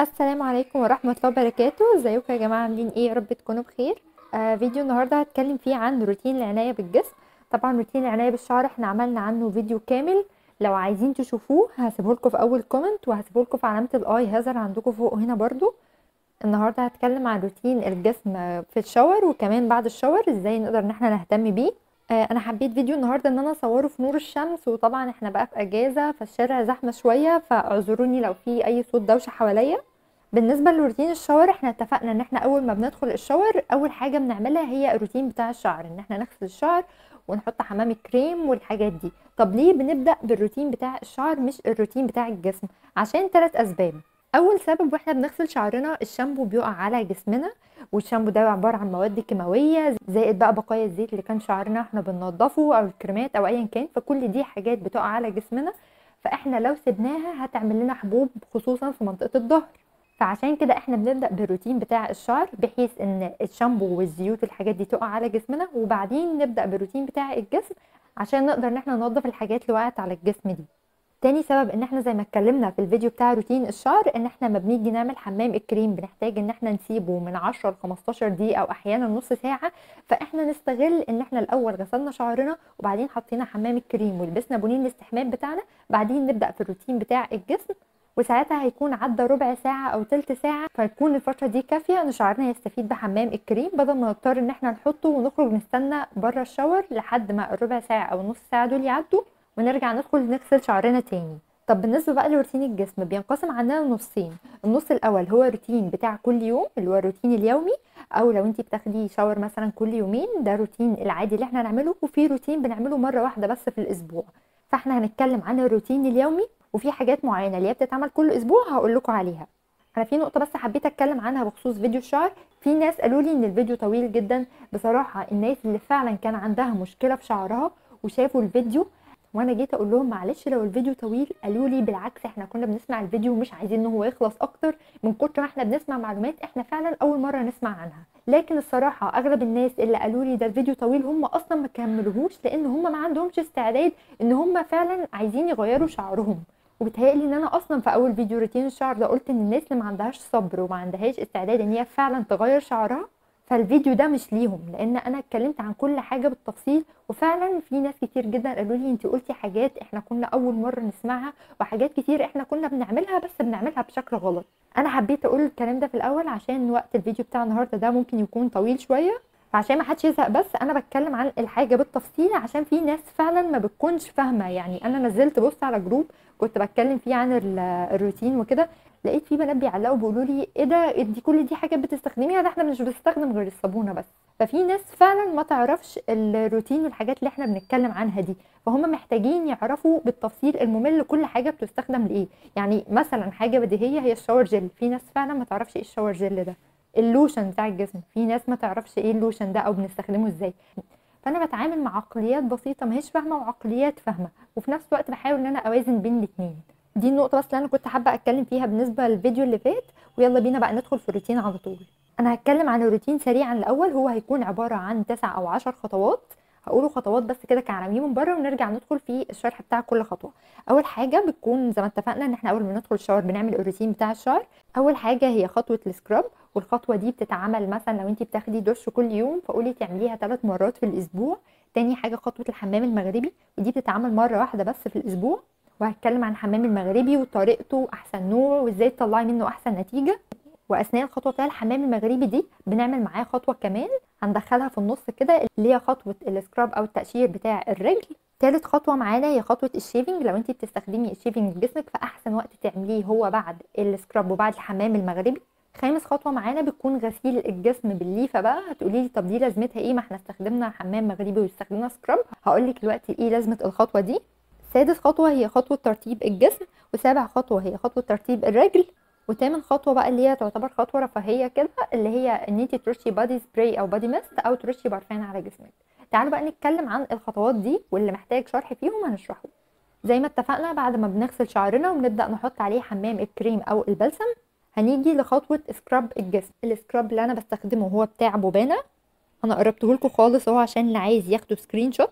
السلام عليكم ورحمة الله وبركاته. ازيكم يا جماعة؟ عاملين إيه؟ يا رب تكونوا بخير. آه فيديو النهاردة هتكلم فيه عن روتين العناية بالجسم. طبعا روتين العناية بالشعر إحنا عملنا عنه فيديو كامل. لو عايزين تشوفوه هسيبه لكم في أول comment وهسيبه لكم في علامة ال i هتظهر عندكم فوق هنا برضو. النهاردة هتكلم عن روتين الجسم في ال shower وكمان بعد ال shower إزاي نقدر ان إحنا نهتم بيه. آه أنا حبيت فيديو النهارده إن أنا أصوره في نور الشمس وطبعا إحنا بقى في أجازة فالشارع زحمة شوية فاعذروني لو في أي صوت دوشة حواليا. بالنسبة لروتين الشاور إحنا اتفقنا ان إحنا أول ما بندخل الشاور أول حاجة بنعملها هي الروتين بتاع الشعر ان إحنا نغسل الشعر ونحط حمام الكريم والحاجات دي. طب ليه بنبدأ بالروتين بتاع الشعر مش الروتين بتاع الجسم؟ عشان ثلاث أسباب. أول سبب وإحنا بنغسل شعرنا الشامبو بيقع على جسمنا والشامبو ده عبارة عن مواد كيماوية زائد بقى بقايا الزيت اللي كان شعرنا إحنا بننضفه أو الكريمات أو ايا كان فكل دي حاجات بتقع على جسمنا. فاحنا لو سبناها هتعمل لنا حبوب خصوصا في منطقة الظهر. فعشان كده إحنا بنبدأ بالروتين بتاع الشعر بحيث ان الشامبو والزيوت والحاجات دي تقع على جسمنا وبعدين نبدأ بالروتين بتاع الجسم عشان نقدر ان إحنا ننظف الحاجات اللي وقعت على الجسم دي. تاني سبب ان إحنا زي ما اتكلمنا في الفيديو بتاع روتين الشعر ان إحنا ما بنيجي نعمل حمام الكريم بنحتاج ان إحنا نسيبه من 10 ل 15 دقيقة أو أحيانا نص ساعة فاحنا نستغل ان إحنا الأول غسلنا شعرنا وبعدين حطينا حمام الكريم ولبسنا بونين الإستحمام بتاعنا بعدين نبدأ في الروتين بتاع الجسم وساعتها هيكون عدى ربع ساعة أو تلت ساعة فيكون الفترة دي كافية إن شعرنا يستفيد بحمام الكريم بدل ما نضطر إن إحنا نحطه ونخرج نستنى بره الشاور لحد ما الربع ساعة أو النص ساعة دول يعدوا ونرجع ندخل نغسل شعرنا تاني. طب بالنسبة بقى لروتين الجسم بينقسم عندنا لنصين. النص الأول هو روتين بتاع كل يوم اللي هو الروتين اليومي أو لو انت بتاخدي شاور مثلا كل يومين ده روتين العادي اللي إحنا هنعمله وفي روتين بنعمله مرة واحدة بس في الأسبوع. فإحنا هنتكلم عن الروتين اليومي وفي حاجات معينة اللي هي بتتعمل كل أسبوع هقول لكم عليها. أنا في نقطة بس حبيت أتكلم عنها بخصوص فيديو الشعر في ناس قالوا لي إن الفيديو طويل جدا. بصراحة الناس اللي فعلا كان عندها مشكلة في شعرها وشافوا الفيديو وأنا جيت أقول لهم معلش لو الفيديو طويل قالوا لي بالعكس إحنا كنا بنسمع الفيديو ومش عايزين إن هو يخلص أكتر. من كتر ما إحنا بنسمع معلومات إحنا فعلا أول مرة نسمع عنها. لكن الصراحة أغلب الناس اللي قالوا لي ده الفيديو طويل هم أصلا ما كملوهوش لأن هم ما عندهمش استعداد إن هم فعلا عايزين يغيروا شعرهم. وبتهيألي إن أنا أصلا في أول فيديو روتين الشعر ده قلت إن الناس اللي ما عندهاش صبر وما عندهاش استعداد إن هي فعلا تغير شعرها فالفيديو ده مش ليهم لأن أنا اتكلمت عن كل حاجة بالتفصيل وفعلا في ناس كتير جدا قالوا لي انت قلتي حاجات إحنا كنا أول مرة نسمعها وحاجات كتير إحنا كنا بنعملها بس بنعملها بشكل غلط. أنا حبيت أقول الكلام ده في الأول عشان وقت الفيديو بتاع النهارده ده ممكن يكون طويل شوية فعشان ما حدش يزهق بس أنا بتكلم عن الحاجة بالتفصيل عشان في ناس فعلا ما بتكونش فاهمة. يعني أنا نزلت post على group كنت بتكلم فيه عن الروتين وكده لقيت في بنات بيعلقوا بيقولوا لي إيه ده؟ دي كل دي حاجات بتستخدميها؟ ده إحنا مش بنستخدم غير الصابونة بس. ففي ناس فعلا ما تعرفش الروتين والحاجات اللي إحنا بنتكلم عنها دي. فهم محتاجين يعرفوا بالتفصيل الممل كل حاجة بتستخدم لإيه. يعني مثلا حاجة بديهية هي ال shower gel في ناس فعلا ما تعرفش إيه ال shower gel ده. اللوشن بتاع الجسم. في ناس ما تعرفش إيه اللوشن ده أو بنستخدمه إزاي. فانا بتعامل مع عقليات بسيطة ما هيش فاهمة وعقليات فاهمة وفي نفس الوقت بحاول إن أنا أوازن بين الاثنين دي النقطة بس اللي أنا كنت حابة أتكلم فيها بالنسبة للفيديو اللي فات ويلا بينا بقى ندخل في الروتين على طول. أنا هتكلم عن الروتين سريعا الأول هو هيكون عبارة عن تسع أو عشر خطوات. هقوله خطوات بس كده كعناوين من بره ونرجع ندخل في الشرح بتاع كل خطوة. أول حاجة بتكون زي ما اتفقنا إن إحنا أول ما ندخل ال shower بنعمل الروتين بتاع الشعر أول حاجة هي خطوة ال scrub والخطوة دي بتتعمل مثلا لو انت بتاخدي دش كل يوم فقولي تعمليها ثلاث مرات في الأسبوع. تاني حاجة خطوة الحمام المغربي ودي بتتعمل مرة واحدة بس في الأسبوع. وهتكلم عن الحمام المغربي وطريقته أحسن نوع وإزاي تطلعي منه أحسن نتيجة. وأثناء الخطوه بتاع الحمام المغربي دي بنعمل معاه خطوة كمان هندخلها في النص كده اللي هي خطوة ال scrub أو التقشير بتاع الرجل. تالت خطوة معانا هي خطوة ال shaving لو انت بتستخدمي ال shaving لجسمك فأحسن وقت تعمليه هو بعد ال scrub وبعد الحمام المغربي. خامس خطوة معانا بتكون غسيل الجسم بالليفة بقى هتقولي لي طب دي لازمتها إيه؟ ما إحنا استخدمنا حمام مغربي واستخدمنا scrub هقول لك دلوقتي إيه لازمة الخطوة دي. سادس خطوة هي خطوة ترطيب الجسم وسابع خطوة هي خطوة ترطيب الرجل. وتامن خطوة بقى اللي هي تعتبر خطوة رفاهية كده اللي هي إن انت ترشي body spray أو body mist أو ترشي برفان على جسمك. تعالوا بقى نتكلم عن الخطوات دي واللي محتاج شرح فيهم هنشرحه. زي ما اتفقنا بعد ما بنغسل شعرنا وبنبدأ نحط عليه حمام الكريم أو البلسم هنيجي لخطوة scrub الجسم. ال scrub اللي أنا بستخدمه هو بتاع بوبانا. أنا قربته لكم خالص أهو عشان اللي عايز ياخده screenshot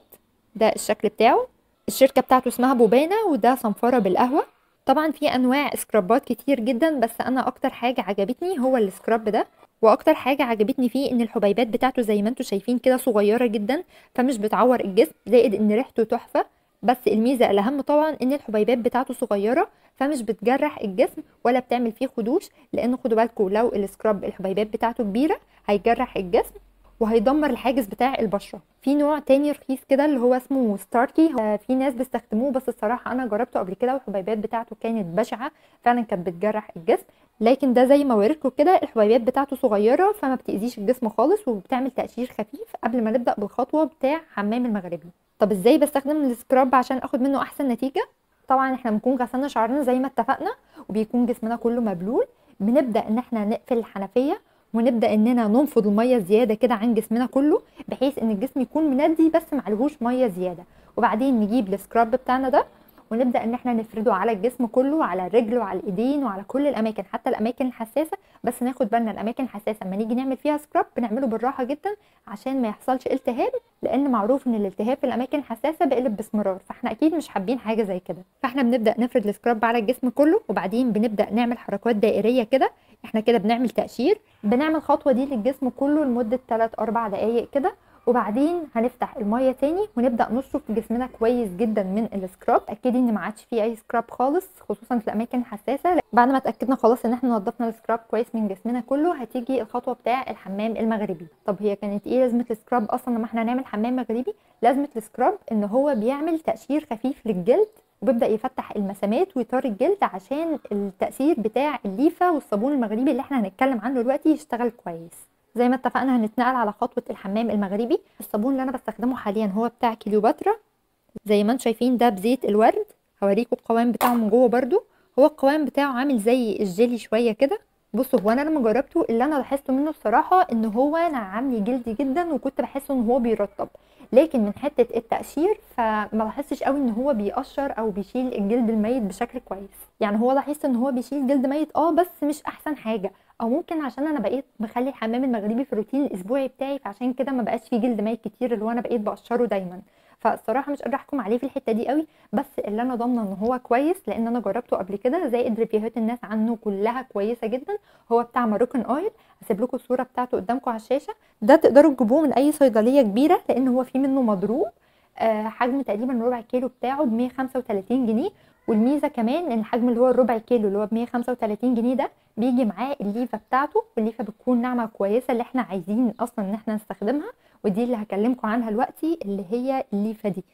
ده الشكل بتاعه. الشركة بتاعته اسمها بوبانا وده صنفرة بالقهوة. طبعا في أنواع سكرابات كتير جدا بس أنا أكتر حاجة عجبتني هو ال scrub ده وأكتر حاجة عجبتني فيه إن الحبيبات بتاعته زي ما أنتم شايفين كده صغيرة جدا فمش بتعور الجسم زائد إن ريحته تحفة. بس الميزة الأهم طبعا إن الحبيبات بتاعته صغيرة فمش بتجرح الجسم ولا بتعمل فيه خدوش لأن خدوا بالكم لو السكراب الحبيبات بتاعته كبيرة هيجرح الجسم. وهيدمر الحاجز بتاع البشرة. في نوع تاني رخيص كده اللي هو اسمه ستاركي في ناس بيستخدموه بس الصراحة أنا جربته قبل كده والحبيبات بتاعته كانت بشعة فعلا كانت بتجرح الجسم. لكن ده زي ما وريتكم كده الحبيبات بتاعته صغيرة فما بتأذيش الجسم خالص وبتعمل تقشير خفيف قبل ما نبدأ بالخطوة بتاع حمام المغربي. طب إزاي بستخدم ال scrub عشان آخد منه أحسن نتيجة؟ طبعا إحنا بنكون غسلنا شعرنا زي ما اتفقنا وبيكون جسمنا كله مبلول. بنبدأ إن إحنا نقفل الحنفية ونبدأ إننا ننفض المية زيادة كده عن جسمنا كله بحيث إن الجسم يكون مندي بس معلهوش مية زيادة. وبعدين نجيب ال scrub بتاعنا ده ونبدأ إن إحنا نفرده على الجسم كله على الرجل وعلى الإيدين وعلى كل الأماكن حتى الأماكن الحساسة. بس ناخد بالنا الأماكن الحساسة لما نيجي نعمل فيها scrub بنعمله بالراحة جدا عشان ما يحصلش التهاب لأن معروف إن الالتهاب في الأماكن الحساسة بيقلب باسمرار. فإحنا أكيد مش حابين حاجة زي كده. فإحنا بنبدأ نفرد ال scrub على الجسم كله وبعدين بنبدأ نعمل حركات دائرية كده. إحنا كده بنعمل تقشير بنعمل الخطوه دي للجسم كله لمدة 3 4 دقائق كده. وبعدين هنفتح المية تاني ونبدأ نشطف جسمنا كويس جدا من ال scrub. اتاكدي إن ما عادش فيه أي scrub خالص خصوصا في الأماكن الحساسة. بعد ما اتأكدنا خلاص إن إحنا نضفنا ال scrub كويس من جسمنا كله هتيجي الخطوة بتاع الحمام المغربي. طب هي كانت إيه لازمة ال scrub أصلا لما إحنا هنعمل حمام مغربي؟ لازمة السكراب إن هو بيعمل تقشير خفيف للجلد وبيبدأ يفتح المسامات ويطار الجلد عشان التأثير بتاع الليفة والصابون المغربي اللي إحنا هنتكلم عنه دلوقتي يشتغل كويس. زي ما اتفقنا هنتنقل على خطوة الحمام المغربي. الصابون اللي أنا بستخدمه حاليا هو بتاع كليوباترا. زي ما أنتم شايفين ده بزيت الورد هوريكم القوام بتاعه من جوه برده هو القوام بتاعه عامل زي الجيلي شوية كده. بصوا هو أنا لما جربته اللي أنا لاحظته منه الصراحه إن هو نعم لي جلدي جدا وكنت بحس إن هو بيرطب. لكن من حتة التقشير فما لاحظتش قوي إن هو بيقشر أو بيشيل الجلد الميت بشكل كويس. يعني هو لاحظت إن هو بيشيل جلد ميت آه بس مش أحسن حاجة. أو ممكن عشان أنا بقيت بخلي الحمام المغربي في الروتين الأسبوعي بتاعي فعشان كده ما بقاش فيه جلد ميت كتير اللي هو أنا بقيت بقشره دايما. فالصراحة مش قادرة أحكم عليه في الحتة دي قوي بس اللي أنا ضامنة إن هو كويس لأن أنا جربته قبل كده زائد ريفيوهات الناس عنه كلها كويسة جدا. هو بتاع Moroccan Oil هسيب لكم الصورة بتاعته قدامكم على الشاشة. ده تقدروا تجيبوه من أي صيدلية كبيرة لأن هو فيه منه مضروب آه حجم تقريبا ربع كيلو بتاعه ب 135 جنيه. والميزة كمان إن الحجم اللي هو الربع كيلو اللي هو ب 135 جنيه ده بيجي معاه الليفة بتاعته والليفة بتكون ناعمة كويسة اللي إحنا عايزين أصلا إن إحنا نستخدمها ودي اللي هكلمكم عنها دلوقتي اللي هي الليفة دي.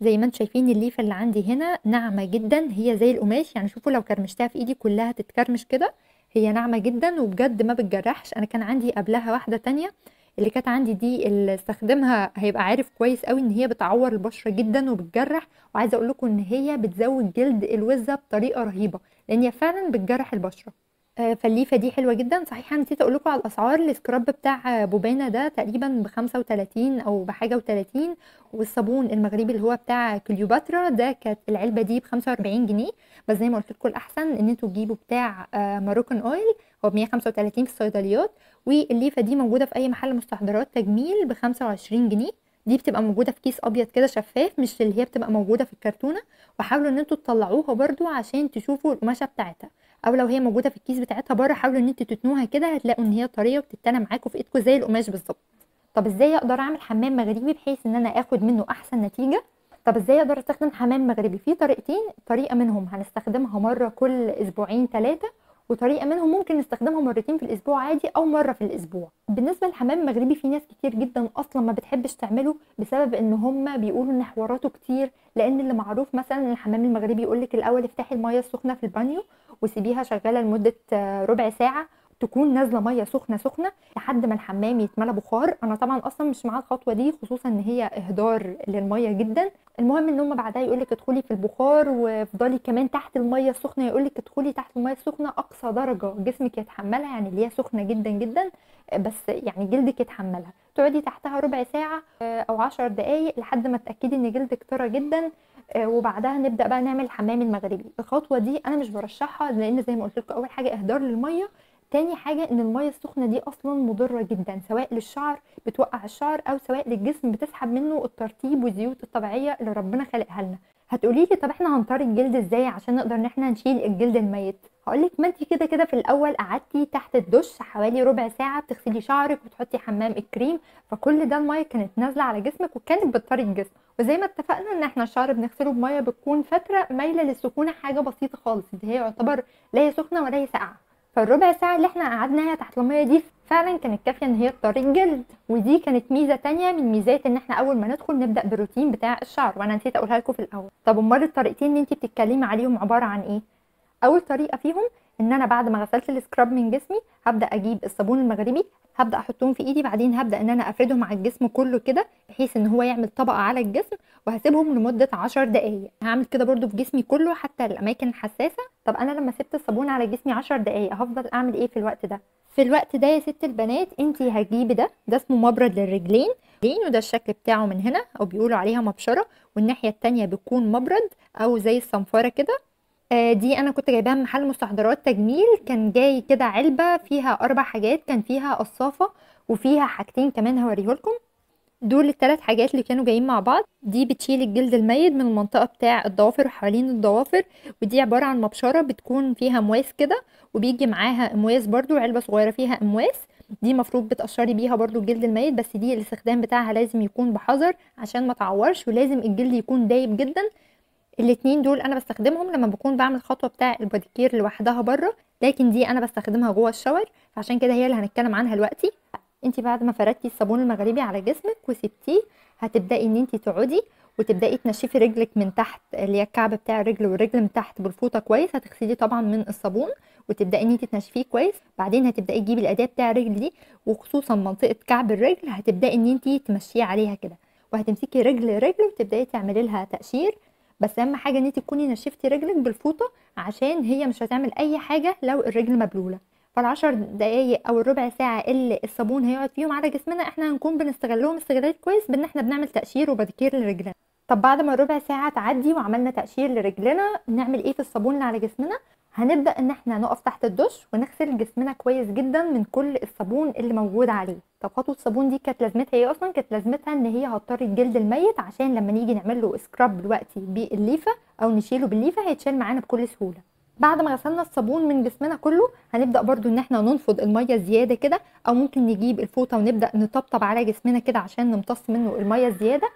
زي ما أنتم شايفين الليفة اللي عندي هنا ناعمة جدا هي زي القماش يعني شوفوا لو كرمشتها في إيدي كلها تتكرمش كده هي ناعمة جدا وبجد ما بتجرحش. أنا كان عندي قبلها واحدة تانية اللي كانت عندي دي اللي استخدمها هيبقى عارف كويس قوي إن هي بتعور البشرة جدا وبتجرح. وعايزة أقول لكم إن هي بتزود جلد الوزة بطريقة رهيبة لأن هي فعلا بتجرح البشرة. آه، فالليفة دي حلوة جدا. صحيح أنا نسيت أقول لكم على الأسعار. السكراب بتاع بوبانا ده تقريبا ب 35 أو بحاجة و30 والصابون المغربي اللي هو بتاع كليوباترا ده كانت العلبة دي ب 45 جنيه. بس زي ما قلت لكم الأحسن إن أنتوا تجيبوا بتاع Moroccanoil. هو ب 135 في الصيدليات. والليفة دي موجودة في أي محل مستحضرات تجميل ب 25 جنيه. دي بتبقى موجودة في كيس أبيض كده شفاف مش اللي هي بتبقى موجودة في الكرتونة. وحاولوا إن أنتوا تطلعوها برده عشان تشوفوا القماشة بتاعتها. أو لو هي موجودة في الكيس بتاعتها بره حاولوا إن أنتوا تتنوها كده هتلاقوا إن هي طرية وبتتنى معاكم في ايدكم زي القماش بالظبط. طب إزاي أقدر أعمل حمام مغربي بحيث إن أنا آخد منه أحسن نتيجة؟ طب إزاي أقدر أستخدم حمام مغربي؟ في طريقتين طريقة منهم هنستخدمها مرة كل أسبوعين ثلاثة وطريقة منهم ممكن نستخدمها مرتين في الأسبوع عادي أو مرة في الأسبوع. بالنسبة للحمام المغربي في ناس كتير جدا أصلا ما بتحبش تعمله بسبب إن هم بيقولوا إن حواراته كتير لأن اللي معروف مثلا الحمام المغربي يقول لك الأول افتحي المية السخنة في البانيو وسيبيها شغالة لمدة ربع ساعة تكون نازلة مية سخنة سخنة لحد ما الحمام يتملى بخار. أنا طبعا أصلا مش مع الخطوة دي خصوصا إن هي إهدار للمية جدا. المهم إن هم بعدها يقول لك ادخلي في البخار وافضلي كمان تحت المية السخنة. يقول لك ادخلي تحت المية السخنة أقصى درجة جسمك يتحملها يعني اللي هي سخنة جدا جدا بس يعني جلدك يتحملها. تقعدي تحتها ربع ساعة أو عشر دقايق لحد ما تأكدي إن جلدك طرى جدا. وبعدها نبدأ بقى نعمل الحمام المغربي. الخطوة دي أنا مش برشحها لأن زي ما قلت لكم أول حاجة إهدار للمية. تاني حاجة إن المية السخنة دي أصلا مضرة جدا سواء للشعر بتوقع الشعر أو سواء للجسم بتسحب منه الترطيب والزيوت الطبيعية اللي ربنا خلقها لنا. هتقولي لي طب إحنا هنطري الجلد إزاي عشان نقدر إن إحنا نشيل الجلد الميت؟ هقولك ما أنت كده كده في الأول قعدتي تحت الدش حوالي ربع ساعة بتغسلي شعرك وتحطي حمام الكريم فكل ده المية كانت نازلة على جسمك وكانت بتطري الجسم. وزي ما اتفقنا إن إحنا الشعر بنغسله بمية بتكون فتره مايلة للسخونة حاجة بسيطة خالص دي هي يعتبر لا هي سخنة ولا هي ساقعة. فالربع ساعة اللي إحنا قعدناها تحت المية دي فعلا كانت كافية إن هي تطري الجلد. ودي كانت ميزة تانية من ميزات إن إحنا أول ما ندخل نبدأ بالروتين بتاع الشعر. وأنا نسيت أقولها لكم في الأول. طب أمال الطريقتين اللي انت بتتكلمي عليهم عبارة عن إيه؟ أول طريقة فيهم ان أنا بعد ما غسلت السكراب من جسمي هبدأ أجيب الصابون المغربي هبدأ احطهم في ايدي بعدين هبدأ ان أنا افردهم على الجسم كله كده بحيث ان هو يعمل طبقة على الجسم وهسيبهم لمدة 10 دقائق هعمل كده برده في جسمي كله حتى الأماكن الحساسه طب أنا لما سبت الصابون على جسمي 10 دقائق هفضل أعمل إيه في الوقت ده؟ في الوقت ده يا ست البنات انت هتجيبي ده ده اسمه مبرد للرجلين. وده الشكل بتاعه من هنا أو بيقولوا عليها مبشرة والناحية التانية بيكون مبرد أو زي الصنفرة كده. دي أنا كنت جايباها من محل مستحضرات تجميل كان جاي كده علبة فيها أربع حاجات كان فيها قصافة وفيها حاجتين كمان هوريهولكم. دول الثلاث حاجات اللي كانوا جايين مع بعض. دي بتشيل الجلد الميت من المنطقة بتاع الضوافر وحوالين الضوافر ودي عبارة عن مبشرة بتكون فيها أمواس كده وبيجي معاها أمواس برضو علبة صغيرة فيها أمواس. دي مفروض بتقشري بيها برضو الجلد الميت بس دي الاستخدام بتاعها لازم يكون بحذر عشان ما تعورش ولازم الجلد يكون دايب جدا. الاتنين دول أنا بستخدمهم لما بكون بعمل الخطوه بتاع الباديكير لوحدها برة لكن دي أنا بستخدمها جوه الشاور فعشان كده هي اللي هنتكلم عنها دلوقتي. انت بعد ما فردتي الصابون المغربي على جسمك وسبتيه هتبدأي إن انت تقعدي وتبدأي تنشفي رجلك من تحت اللي هي الكعب بتاع الرجل والرجل من تحت بالفوطة كويس هتغسلي طبعا من الصابون وتبدأي إن انت تنشفيه كويس. بعدين هتبدأي تجيبي الأداة بتاع الرجل دي وخصوصا منطقة كعب الرجل هتبدأي إن انت تمشيه عليها كده. وهتمسكي رجل رجل وتبدأي تعملي لها تقشير بس أهم حاجة إن انت تكوني نشفتي رجلك بالفوطة عشان هي مش هتعمل أي حاجة لو الرجل مبلولة. فالعشر دقايق أو الربع ساعة اللي الصابون هيقعد فيهم على جسمنا إحنا هنكون بنستغلهم استغلال كويس بإن إحنا بنعمل تقشير وبديكير لرجلنا. طب بعد ما الربع ساعة تعدي وعملنا تقشير لرجلنا نعمل إيه في الصابون اللي على جسمنا؟ هنبدأ إن إحنا نقف تحت الدش ونغسل جسمنا كويس جدا من كل الصابون اللي موجود عليه. طب خطوه الصابون دي كانت لازمتها إيه أصلا؟ كانت لازمتها إن هي هتطري الجلد الميت عشان لما نيجي نعمل له سكراب دلوقتي بالليفة أو نشيله بالليفة هيتشال معانا بكل سهولة. بعد ما غسلنا الصابون من جسمنا كله هنبدأ برضو إن إحنا ننفض المية الزياده كده أو ممكن نجيب الفوطة ونبدأ نطبطب على جسمنا كده عشان نمتص منه المية الزيادة.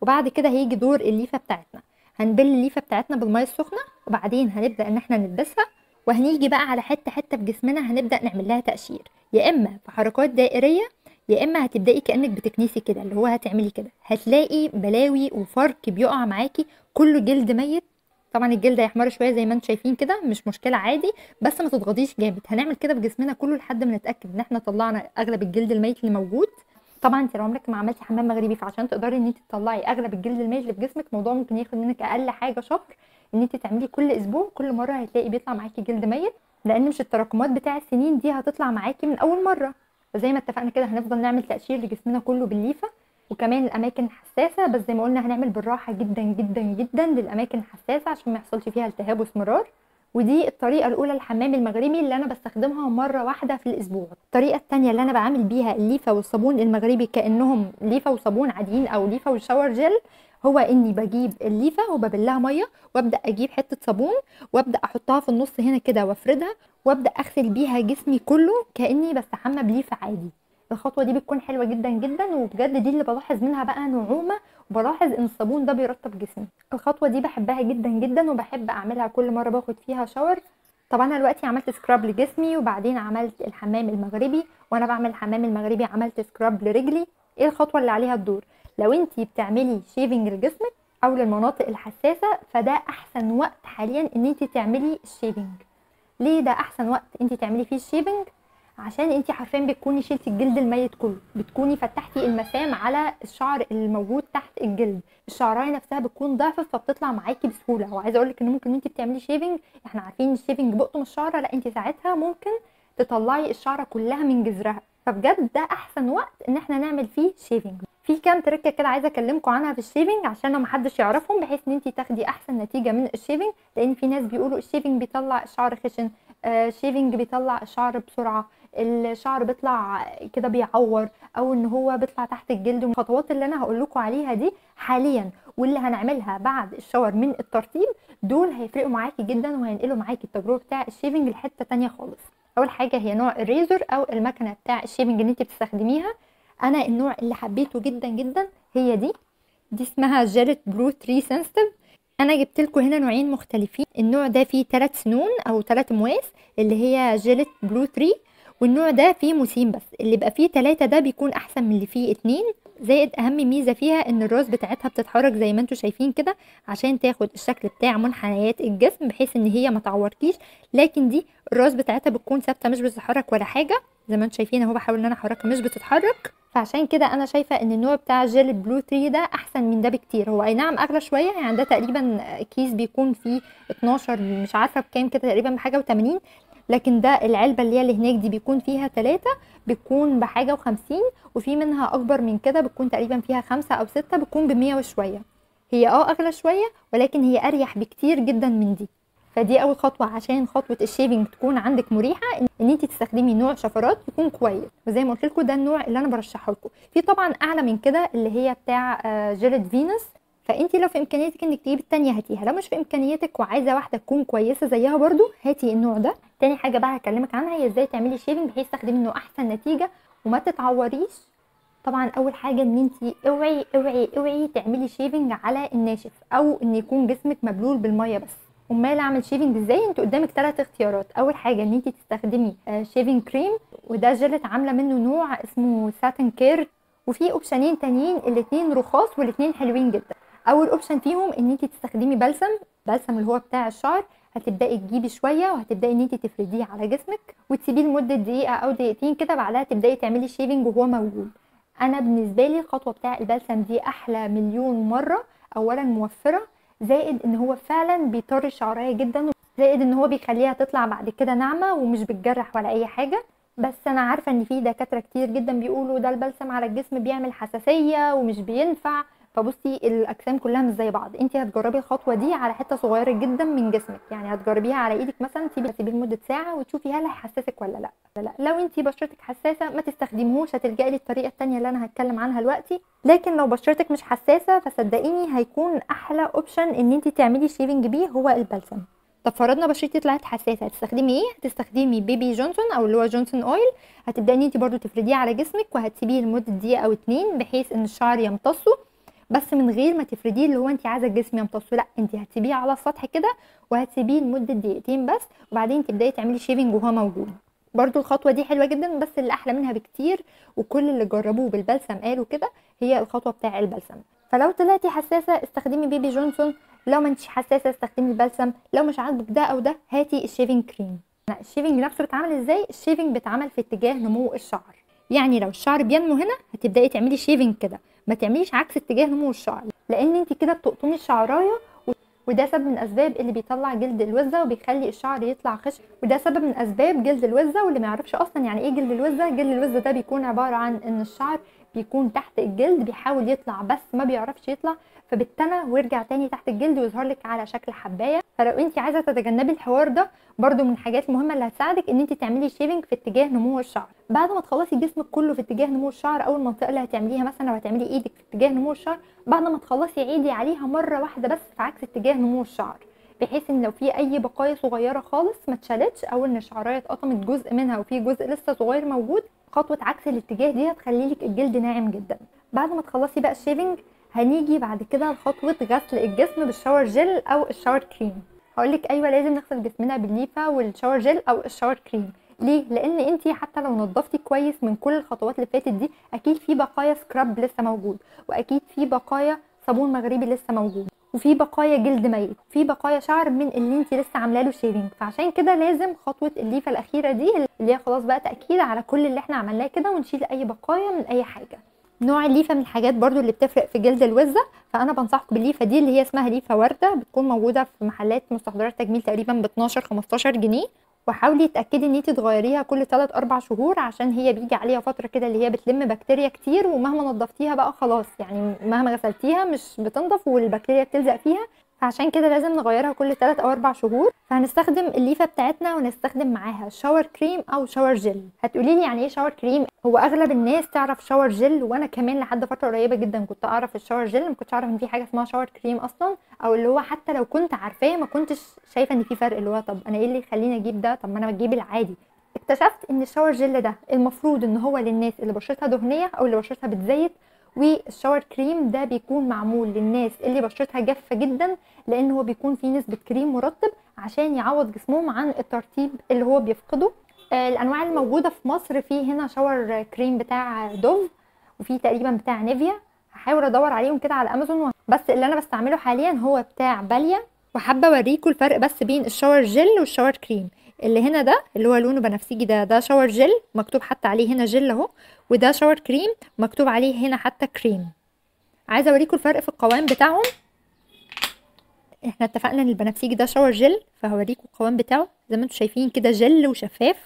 وبعد كده هيجي دور الليفة بتاعتنا. هنبل الليفة بتاعتنا بالمية السخنة وبعدين هنبدأ إن إحنا نلبسها وهنيجي بقى على حتة حتة في جسمنا هنبدأ نعمل لها تقشير. يا إما في حركات دائرية يا إما هتبدأي كأنك بتكنسي كده اللي هو هتعملي كده. هتلاقي بلاوي وفرك بيقع معاكي كله جلد ميت. طبعا الجلد هيحمر شوية زي ما أنتم شايفين كده مش مشكلة عادي. بس ما تضغطيش جامد. هنعمل كده في جسمنا كله لحد ما نتأكد إن إحنا طلعنا أغلب الجلد الميت اللي موجود. طبعا انت لو عمرك ما عملتي حمام مغربي فعشان تقدري ان انت تطلعي اغلب الجلد الميت اللي في جسمك الموضوع ممكن ياخد منك أقل حاجة شهر إن انت تعمليه كل أسبوع كل مرة هتلاقي بيطلع معاكي جلد ميت لأن مش التراكمات بتاع السنين دي هتطلع معاكي من أول مرة. فزي ما اتفقنا كده هنفضل نعمل تقشير لجسمنا كله بالليفة وكمان الأماكن الحساسه بس زي ما قلنا هنعمل بالراحة جدا جدا جدا للأماكن الحساسة عشان ما يحصلش فيها التهاب واستمرار ودي الطريقة الأولى الحمام المغربي اللي أنا بستخدمها مرة واحدة في الأسبوع. الطريقة الثانية اللي أنا بعمل بيها الليفة والصابون المغربي كأنهم ليفة وصابون عاديين أو ليفة وشاور جل هو إني بجيب الليفة وببلها مية وأبدأ أجيب حتة صابون وأبدأ أحطها في النص هنا كده وأفردها وأبدأ أغسل بيها جسمي كله كأني بستحمى بليفة عادي. الخطوة دي بتكون حلوة جدا جدا وبجد دي اللي بلاحظ منها بقى نعومة وبلاحظ إن الصابون ده بيرطب جسمي. الخطوة دي بحبها جدا جدا وبحب أعملها كل مرة باخد فيها شاور طبعا أنا دلوقتي عملت سكراب لجسمي وبعدين عملت الحمام المغربي وأنا بعمل الحمام المغربي عملت سكراب لرجلي. إيه الخطوة اللي عليها الدور؟ لو انت بتعملي shaving لجسمك أو للمناطق الحساسة فده أحسن وقت حاليا إن انت تعملي ال shaving ليه ده أحسن وقت انت تعملي فيه ال shaving عشان انت حرفيا بتكوني شلتي الجلد الميت كله. بتكوني فتحتي المسام على الشعر الموجود تحت الجلد. الشعراية نفسها بتكون ضعفت فبتطلع معاكي بسهولة. وعايزة أقول لك إن ممكن انت بتعملي shaving إحنا عارفين ال shaving بقطم الشعرة لا انت ساعتها ممكن تطلعي الشعرة كلها من جذرها. فبجد ده أحسن وقت إن إحنا نعمل فيه shaving في كام تركة كده عايزة أكلمكم عنها في ال shaving عشان ما حدش يعرفهم بحيث إن انت تاخدي أحسن نتيجة من ال shaving لأن في ناس بيقولوا ال shaving بيطلع الشعر خشن shaving بيطلع الشعر بسرعة. الشعر بيطلع كده بيعور أو إن هو بيطلع تحت الجلد. الخطوات اللي أنا هقول لكم عليها دي حاليا واللي هنعملها بعد ال shower من الترطيب دول هيفرقوا معاكي جدا وهينقلوا معاكي التجربة بتاع ال shaving لحتة تانية خالص. أول حاجة هي نوع ال razor أو المكنة بتاع ال shaving اللي انت بتستخدميها. أنا النوع اللي حبيته جدا جدا هي دي. دي اسمها Gillette Blue 3 Sensitive أنا جبت لكم هنا نوعين مختلفين. النوع ده فيه 3 سنون أو 3 مواس اللي هي Gillette Blue 3 والنوع ده فيه موسين بس. اللي بقى فيه 3 ده بيكون أحسن من اللي فيه 2 زائد أهم ميزة فيها إن الراس بتاعتها بتتحرك زي ما أنتم شايفين كده عشان تاخد الشكل بتاع منحنيات الجسم بحيث إن هي ما تعوركيش. لكن دي الراس بتاعتها بتكون ثابتة مش بتتحرك ولا حاجة. زي ما أنتم شايفين أهو بحاول إن أنا أحركها مش بتتحرك. فعشان كده أنا شايفة إن النوع بتاع جيل بلو 3 ده أحسن من ده بكتير. هو أي نعم أغلى شوية يعني ده تقريبا كيس بيكون فيه 12 مش عارفة بكام كده تقريبا بحاجة و80 لكن ده العلبة اللي هي اللي هناك دي بيكون فيها ثلاثة بتكون بحاجة وخمسين وفي منها أكبر من كده بتكون تقريبا فيها خمسة أو ستة بتكون بمية وشوية. هي آه أغلى شوية ولكن هي أريح بكتير جدا من دي. فدي أول خطوة عشان خطوة ال shaving تكون عندك مريحة إن انت تستخدمي نوع شفرات يكون كويس. وزي ما قلت لكم ده النوع اللي أنا برشحه لكم. في طبعا أعلى من كده اللي هي بتاع Gillette Venus فانت لو في امكانياتك إنك تجيبي التانية هاتيها. لو مش في امكانياتك وعايزة واحدة تكون كويسة زيها برضو هاتي النوع ده. تاني حاجة بقى هكلمك عنها هي إزاي تعملي shaving بحيث تاخدي منه أحسن نتيجة وما تتعوريش. طبعا أول حاجة إن انت اوعي اوعي اوعي تعملي shaving على الناشف أو إن يكون جسمك مبلول بالمية بس. أمال أعمل shaving إزاي؟ انت قدامك ثلاث اختيارات. أول حاجة إن انت تستخدمي shaving cream وده Gillette عاملة منه نوع اسمه Satin Care وفي option ين تانيين؟ الاثنين رخاص والاثنين حلوين جدا. أول option فيهم إن انت تستخدمي بلسم بلسم اللي هو بتاع الشعر هتبدأي تجيبي شوية وهتبدأي إن انت تفرديه على جسمك وتسيبيه لمدة دقيقة أو دقيقتين كده بعدها تبدأي تعملي شيفنج وهو موجود. أنا بالنسبة لي الخطوة بتاع البلسم دي أحلى مليون مرة. اولا موفرة زائد إن هو فعلا بيطر الشعريه جدا زائد إن هو بيخليها تطلع بعد كده ناعمة ومش بتجرح ولا أي حاجة. بس أنا عارفة إن في دكاترة كتير جدا بيقولوا ده البلسم على الجسم بيعمل حساسية ومش بينفع. فبصي الأجسام كلها مش زي بعض. انت هتجربي الخطوة دي على حتة صغيرة جدا من جسمك. يعني هتجربيها على إيدك مثلا تسيبي تسيبيه لمدة ساعة وتشوفي هل هيحسسك ولا لأ. لا لو انت بشرتك حساسة ما تستخدميهوش هتلجئي للطريقة التانية اللي أنا هتكلم عنها دلوقتي. لكن لو بشرتك مش حساسة فصدقيني هيكون أحلى option إن انت تعملي shaving بيه هو البلسم. طب فرضنا بشرتي طلعت حساسة هتستخدمي إيه؟ هتستخدمي Baby Johnson أو اللي هو Johnson oil هتبدأي إن انت برده تفرديه على جسمك وهتسيبيه لمدة دقيقة أو اتنين بحيث إن الشعر يمتصه. بس من غير ما تفرديه اللي هو انت عايزة الجسم يمتصه لا انت هتسيبيه على السطح كده وهتسيبيه لمدة دقيقتين بس وبعدين تبدأي تعملي shaving وهو موجود. برضو الخطوة دي حلوة جدا بس اللي أحلى منها بكتير وكل اللي جربوه بالبلسم قالوا كده هي الخطوة بتاع البلسم. فلو طلعتي حساسة استخدمي Baby Johnson لو ما انتش حساسة استخدمي البلسم لو مش عاجبك ده أو ده هاتي ال shaving cream ال shaving نفسه بيتعمل إزاي؟ ال shaving بيتعمل في اتجاه نمو الشعر. يعني لو الشعر بينمو هنا هتبدأي تعملي shaving كده ما تعمليش عكس اتجاه نمو الشعر لأن انت كده بتقطمي الشعراية وده سبب من أسباب اللي بيطلع جلد الوزة وبيخلي الشعر يطلع خشن وده سبب من أسباب جلد الوزة واللي ما يعرفش أصلا يعني إيه جلد الوزة جلد الوزة ده بيكون عبارة عن إن الشعر بيكون تحت الجلد بيحاول يطلع بس ما بيعرفش يطلع فبالتنى ويرجع تاني تحت الجلد ويظهر لك على شكل حباية. فلو انت عايزة تتجنبي الحوار ده برده من الحاجات المهمه اللي هتساعدك ان انت تعملي شيفنج في اتجاه نمو الشعر. بعد ما تخلصي جسمك كله في اتجاه نمو الشعر أو المنطقة اللي هتعمليها مثلا لو هتعملي إيدك في اتجاه نمو الشعر بعد ما تخلصي عيدي عليها مرة واحدة بس في عكس اتجاه نمو الشعر. بحيث إن لو في أي بقايا صغيرة خالص ما اتشالتش أو إن الشعرايه اتقطمت جزء منها وفي جزء لسه صغير موجود خطوة عكس الاتجاه دي هتخلي لك الجلد ناعم جدا. بعد ما تخلصي بقى ال shaving هنيجي بعد كده لخطوة غسل الجسم بال shower gel أو ال shower cream. هقولك أيوه لازم نغسل جسمنا بالليفة وال shower gel أو ال shower cream. ليه؟ لأن انت حتى لو نظفتي كويس من كل الخطوات اللي فاتت دي أكيد في بقايا scrub لسه موجود وأكيد في بقايا صابون مغربي لسه موجود وفي بقايا جلد ميت في بقايا شعر من اللي انت لسه عامله له شيفنج فعشان كده لازم خطوة الليفة الأخيرة دي اللي هي خلاص بقى تأكيد على كل اللي إحنا عملناه كده ونشيل أي بقايا من أي حاجة. نوع الليفة من الحاجات برضو اللي بتفرق في جلد الوزة فأنا بنصحكم بالليفة دي اللي هي اسمها ليفة وردة بتكون موجودة في محلات مستحضرات تجميل تقريبا ب 12 15 جنيه. وحاولي تأكدي إن انت تغيريها كل 3 4 شهور عشان هي بيجي عليها فترة كده اللي هي بتلم بكتيريا كتير ومهما نضفتيها بقى خلاص يعني مهما غسلتيها مش بتنضف والبكتيريا بتلزق فيها. فعشان كده لازم نغيرها كل 3 أو 4 شهور. فهنستخدم الليفة بتاعتنا ونستخدم معاها شاور كريم أو شاور جل هتقولي لي يعني إيه شاور كريم هو أغلب الناس تعرف شاور جل وأنا كمان لحد فترة قريبة جدا كنت أعرف الشاور جل ما كنتش أعرف إن في حاجة اسمها شاور كريم أصلا أو اللي هو حتى لو كنت عارفاه ما كنتش شايفة إن في فرق اللي هو طب أنا إيه اللي يخليني أجيب ده؟ طب ما أنا بجيب العادي. اكتشفت إن الشاور جل ده المفروض إن هو للناس اللي بشرتها دهنية أو اللي بشرتها بتزيت والشاور كريم ده بيكون معمول للناس اللي بشرتها جافة جدا لأن هو بيكون فيه نسبة كريم مرطب عشان يعوض جسمهم عن الترطيب اللي هو بيفقده. آه، الأنواع الموجودة في مصر في هنا شاور كريم بتاع دوف وفي تقريبا بتاع نيفيا. هحاول أدور عليهم كده على أمازون بس اللي أنا بستعمله حاليا هو بتاع باليا وحابة أوريكم الفرق بس بين الشاور جل والشاور كريم. اللي هنا ده اللي هو لونه بنفسجي ده ده شاور جل مكتوب حتى عليه هنا جل اهو وده شاور كريم مكتوب عليه هنا حتى كريم عايزة أوريكم الفرق في القوام بتاعهم؟ إحنا اتفقنا إن البنفسجي ده شاور جل فهوريكم القوام بتاعه. زي ما أنتم شايفين كده جل وشفاف.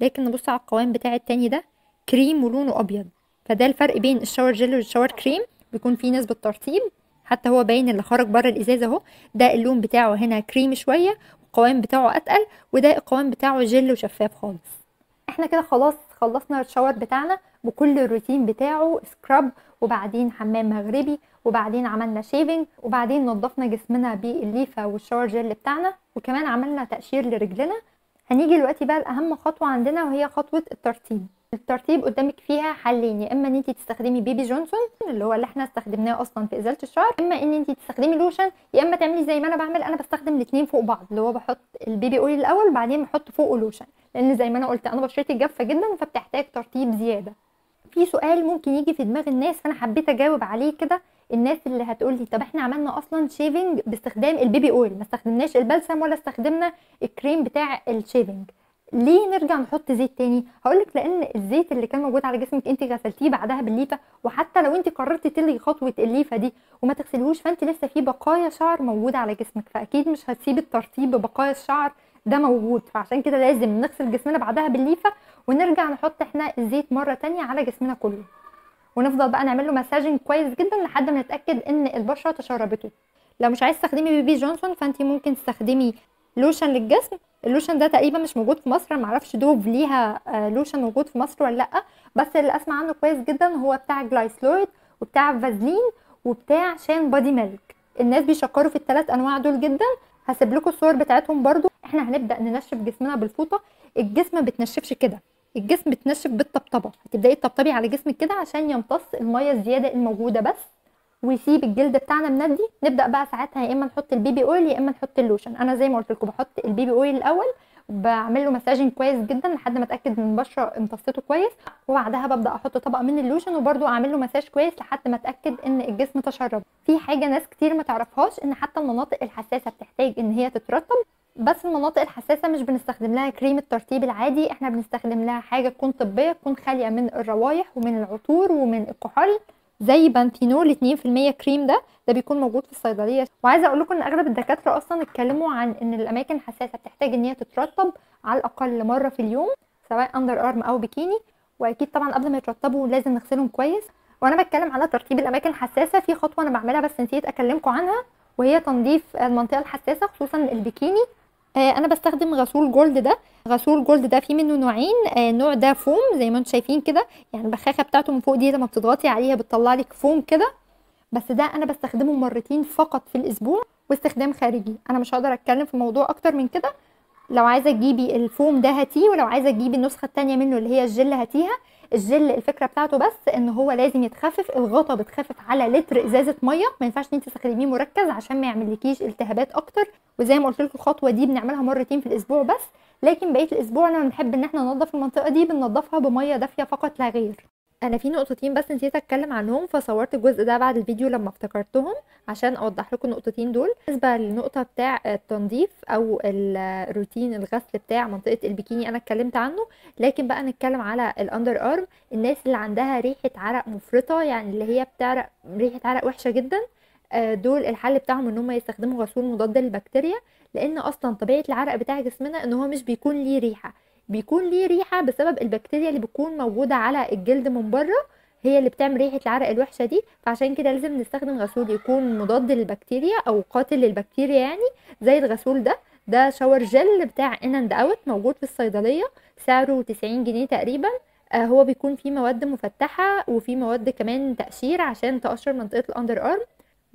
لكن نبص على القوام بتاع التاني ده كريم ولونه أبيض. فده الفرق بين الشاور جل والشاور كريم بيكون فيه نسبة ترطيب. حتى هو باين اللي خرج بره الازازه اهو. ده اللون بتاعه هنا كريم شوية القوام بتاعه أتقل وده القوام بتاعه جل وشفاف خالص. إحنا كده خلاص خلصنا ال shower بتاعنا بكل الروتين بتاعه scrub وبعدين حمام مغربي وبعدين عملنا shaving وبعدين نظفنا جسمنا بالليفة وال shower gel بتاعنا وكمان عملنا تقشير لرجلنا. هنيجي دلوقتي بقى لأهم خطوة عندنا وهي خطوة الترطيب. الترطيب قدامك فيها حلين يا إما إن انت تستخدمي Baby Johnson اللي هو اللي إحنا استخدمناه أصلا في إزالة الشعر إما إن انت تستخدمي لوشن يا إما تعملي زي ما أنا بعمل أنا بستخدم الاثنين فوق بعض اللي هو بحط ال baby oil الأول وبعدين بحط فوقه لوشن لأن زي ما أنا قلت أنا بشرتي جافة جدا فبتحتاج ترطيب زيادة. في سؤال ممكن يجي في دماغ الناس فأنا حبيت أجاوب عليه كده الناس اللي هتقول لي طب إحنا عملنا أصلا shaving باستخدام ال baby oil ما استخدمناش البلسم ولا استخدمنا الكريم بتاع ال shaving ليه نرجع نحط زيت تاني؟ هقولك لأن الزيت اللي كان موجود على جسمك انت غسلتيه بعدها بالليفة وحتى لو انت قررتي تلغي خطوة الليفة دي وما تغسلهوش فانت لسه في بقايا شعر موجوده على جسمك فأكيد مش هتسيب الترطيب ببقايا الشعر ده موجود. فعشان كده لازم نغسل جسمنا بعدها بالليفة ونرجع نحط إحنا الزيت مرة تانية على جسمنا كله. ونفضل بقى نعمل له massaging كويس جدا لحد ما نتأكد إن البشرة تشربته. لو مش عايز تستخدمي Baby Johnson فانت ممكن تستخدمي لوشن للجسم. اللوشن ده تقريبا مش موجود في مصر معرفش Dove ليها آه، لوشن موجود في مصر ولا لأ. بس اللي أسمع عنه كويس جدا هو بتاع Glysolid وبتاع فازلين وبتاع Shaan body milk. الناس بيشكروا في الثلاث أنواع دول جدا. هسيب لكم الصور بتاعتهم برضو. إحنا هنبدأ ننشف جسمنا بالفوطة. الجسم ما بتنشفش كده. الجسم بتنشف بالطبطبة. هتبدأي تطبطبي على جسمك كده عشان يمتص المية الزيادة الموجودة بس. ويسيب الجلد بتاعنا مندي نبدأ بقى ساعتها يا إما نحط ال baby oil يا إما نحط اللوشن. أنا زي ما قلت لكم بحط ال baby oil الأول بعمل له massaging كويس جدا لحد ما أتأكد إن البشرة امتصته كويس. وبعدها ببدأ أحط طبقه من اللوشن وبرده أعمل له مساج كويس لحد ما أتأكد إن الجسم تشرب. في حاجة ناس كتير ما تعرفهاش إن حتى المناطق الحساسة بتحتاج إن هي تترطب. بس المناطق الحساسة مش بنستخدم لها كريم الترطيب العادي إحنا بنستخدم لها حاجة تكون طبية تكون خالية من الروايح ومن العطور ومن الكحول. زي بانثينول 2% كريم ده ده بيكون موجود في الصيدلية. وعايزة أقول لكم إن أغلب الدكاترة أصلا اتكلموا عن إن الأماكن الحساسه بتحتاج إن هي تترطب على الأقل مرة في اليوم سواء under arm أو بيكيني وأكيد طبعا قبل ما يترطبوا لازم نغسلهم كويس. وأنا بتكلم على ترطيب الأماكن الحساسه في خطوة أنا بعملها بس نسيت أكلمكم عنها وهي تنظيف المنطقة الحساسة خصوصا البيكيني أنا بستخدم غسول جولد ده. غسول جولد ده فيه منه نوعين. آه النوع ده فوم زي ما أنتم شايفين كده. يعني البخاخة بتاعته من فوق دي لما بتضغطي عليها بتطلع لك فوم كده. بس ده أنا بستخدمه مرتين فقط في الأسبوع واستخدام خارجي. أنا مش هقدر أتكلم في الموضوع أكتر من كده. لو عايزة تجيبي الفوم ده هاتيه ولو عايزة تجيبي النسخة التانية منه اللي هي الجل هاتيها. الجل الفكرة بتاعته بس إن هو لازم يتخفف الغطا بتخفف على لتر إزازة مية. ما ينفعش إن أنت تستخدميه مركز عشان ما يعملكيش التهابات أكتر. وزي ما قلت لكم الخطوة دي بنعملها مرتين في الأسبوع بس. لكن بقية الأسبوع لما بنحب إن إحنا ننظف المنطقة دي بننظفها بمية دافية فقط لا غير. أنا في نقطتين بس نسيت أتكلم عنهم فصورت الجزء ده بعد الفيديو لما افتكرتهم عشان أوضح لكم النقطتين دول. بالنسبة للنقطة بتاع التنظيف أو الروتين الغسل بتاع منطقة البيكيني أنا اتكلمت عنه لكن بقى نتكلم على الأندر ارم الناس اللي عندها ريحة عرق مفرطة يعني اللي هي بتعرق ريحة عرق وحشة جدا دول الحل بتاعهم إن هم يستخدموا غسول مضاد للبكتيريا لأن أصلا طبيعة العرق بتاع جسمنا إن هو مش بيكون ليه ريحة. بيكون ليه ريحة بسبب البكتيريا اللي بتكون موجودة على الجلد من بره هي اللي بتعمل ريحة العرق الوحشة دي. فعشان كده لازم نستخدم غسول يكون مضاد للبكتيريا أو قاتل للبكتيريا يعني زي الغسول ده. ده shower gel بتاع In and Out موجود في الصيدلية سعره 90 جنيه تقريبا. آه هو بيكون فيه مواد مفتحة وفيه مواد كمان تقشير عشان تقشر منطقة ال under arm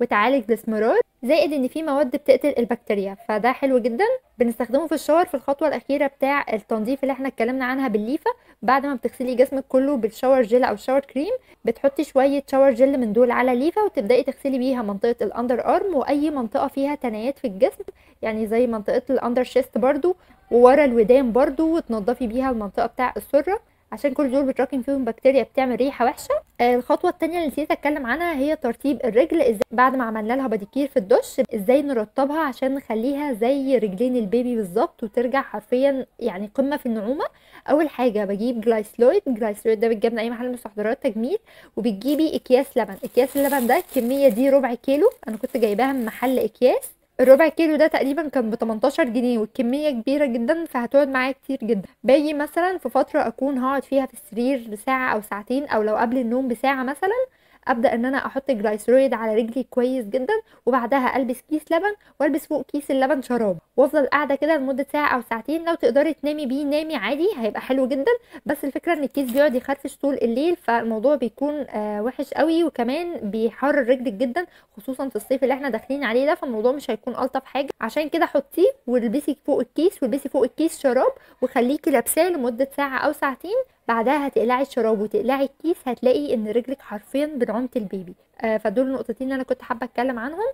وتعالج الاسمرار زائد إن في مواد بتقتل البكتيريا فده حلو جدا. بنستخدمه في ال shower في الخطوة الأخيرة بتاع التنظيف اللي إحنا اتكلمنا عنها بالليفة. بعد ما بتغسلي جسمك كله بال shower gel أو shower cream بتحطي شوية shower gel من دول على ليفة وتبدأي تغسلي بيها منطقة ال under arm وأي منطقة فيها تنايات في الجسم يعني زي منطقة ال under chest برضو وورا الودان برضو وتنضفي بيها المنطقة بتاع السرة. عشان كل دول بتراكم فيهم بكتيريا بتعمل ريحة وحشة. آه الخطوة التانية اللي نسيت أتكلم عنها هي ترطيب الرجل. إزاي بعد ما عملنا لها باديكير في الدش إزاي نرطبها عشان نخليها زي رجلين ال baby بالظبط وترجع حرفيا يعني قمة في النعومة. أول حاجة بجيب جليسوليد جليسوليد ده بتجيب من أي محل مستحضرات تجميل. وبتجيبي أكياس لبن. أكياس اللبن ده الكميه دي ربع كيلو. أنا كنت جايباها من محل أكياس. الربع كيلو ده تقريبا كان ب 18 جنيه والكمية كبيرة جدا فهتقعد معايا كتير جدا. باجي مثلا في فترة أكون هقعد فيها في السرير ساعة أو ساعتين أو لو قبل النوم بساعة مثلا أبدأ إن أنا أحط جليسوليد على رجلي كويس جدا وبعدها ألبس كيس لبن وألبس فوق كيس اللبن شراب. وأفضل قاعدة كده لمدة ساعة أو ساعتين لو تقدري تنامي بيه نامي عادي هيبقى حلو جدا. بس الفكرة إن الكيس بيقعد يخرفش طول الليل فالموضوع بيكون آه وحش قوي وكمان بيحرر رجلك جدا خصوصا في الصيف اللي إحنا داخلين عليه ده فالموضوع مش هيكون ألطف حاجة. عشان كده حطيه والبسي فوق الكيس والبسي فوق الكيس شراب وخليكي لابساه لمدة ساعة أو ساعتين بعدها هتقلعي الشراب وتقلعي الكيس هتلاقي إن رجلك حرفيا بنعومة ال baby. آه فدول النقطتين اللي أنا كنت حابة أتكلم عنهم.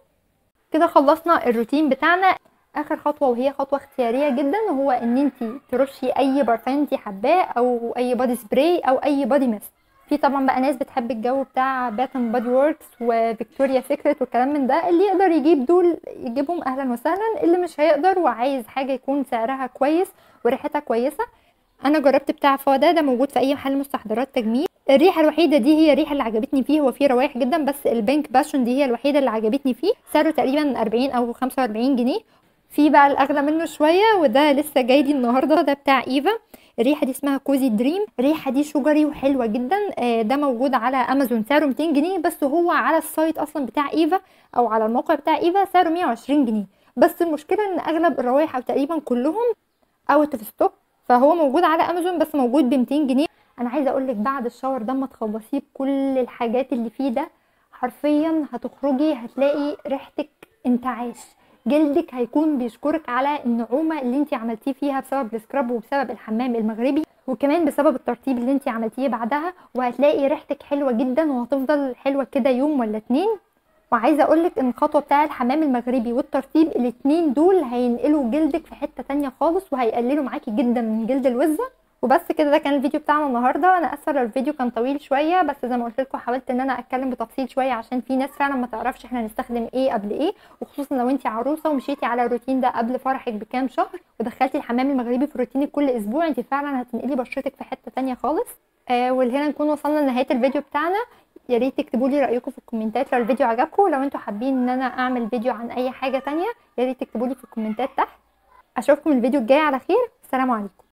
كده خلصنا الروتين بتاعنا. آخر خطوة وهي خطوة اختيارية جدا وهو إن أنت ترشي أي برفان أنت حباه أو أي body spray أو أي body mist في طبعا بقى ناس بتحب الجو بتاع Bath and Body Works و Victoria's Secret والكلام من ده اللي يقدر يجيب دول يجيبهم أهلا وسهلا اللي مش هيقدر وعايز حاجة يكون سعرها كويس وريحتها كويسة. أنا جربت بتاع فوده ده موجود في أي محل مستحضرات تجميل. الريحة الوحيدة دي هي الريحة اللي عجبتني فيه هو فيه روايح جدا بس ال Pink Passion دي هي الوحيدة اللي عجبتني فيه. سعره تقريبا 40 أو 45 جنيه. في بقى الأغلى منه شوية وده لسه جاي لي النهارده ده بتاع إيفا. الريحة دي اسمها Cozy Dream. الريحة دي شجري وحلوة جدا. ده موجود على أمازون. سعره 200 جنيه بس هو على ال site أصلا بتاع إيفا أو على الموقع بتاع إيفا سعره 120 جنيه. بس المشكلة إن أغلب الروايح أو تقريبا كلهم out of stock فهو موجود على أمازون بس موجود ب 200 جنيه. أنا عايزة أقول لك بعد ال shower ده ما تخلصيه بكل الحاجات اللي فيه ده. حرفيا هتخرجي هتلاقي ريحتك انتعاش. جلدك هيكون بيشكرك على النعومة اللي انت عملتيه فيها بسبب ال scrub وبسبب الحمام المغربي وكمان بسبب الترطيب اللي انت عملتيه بعدها. وهتلاقي ريحتك حلوة جدا وهتفضل حلوة كده يوم ولا اتنين. وعايزة أقولك إن الخطوة بتاع الحمام المغربي والترطيب الاتنين دول هينقلوا جلدك في حتة تانية خالص وهيقللوا معاكي جدا من جلد الوزة. وبس كده ده كان الفيديو بتاعنا النهارده. أنا أسفة لو الفيديو كان طويل شوية بس زي ما قلت لكم حاولت إن أنا أتكلم بتفصيل شوية عشان في ناس فعلا ما تعرفش إحنا هنستخدم إيه قبل إيه وخصوصا لو انت عروسة ومشيتي على الروتين ده قبل فرحك بكام شهر ودخلتي الحمام المغربي في روتينك كل أسبوع انت فعلا هتنقلي بشرتك في حتة تانية خالص. آه ولهنا نكون وصلنا لنهاية الفيديو بتاعنا. يا ريت تكتبوا لي رأيكم في الكومنتات. لو الفيديو عجبكم ولو أنتوا حابين إن أنا أعمل فيديو عن أي حاجة تانية يا ريت تكتبوا لي في الكومنتات تحت. أشوفكم الفيديو الجاي على خير. السلام عليكم.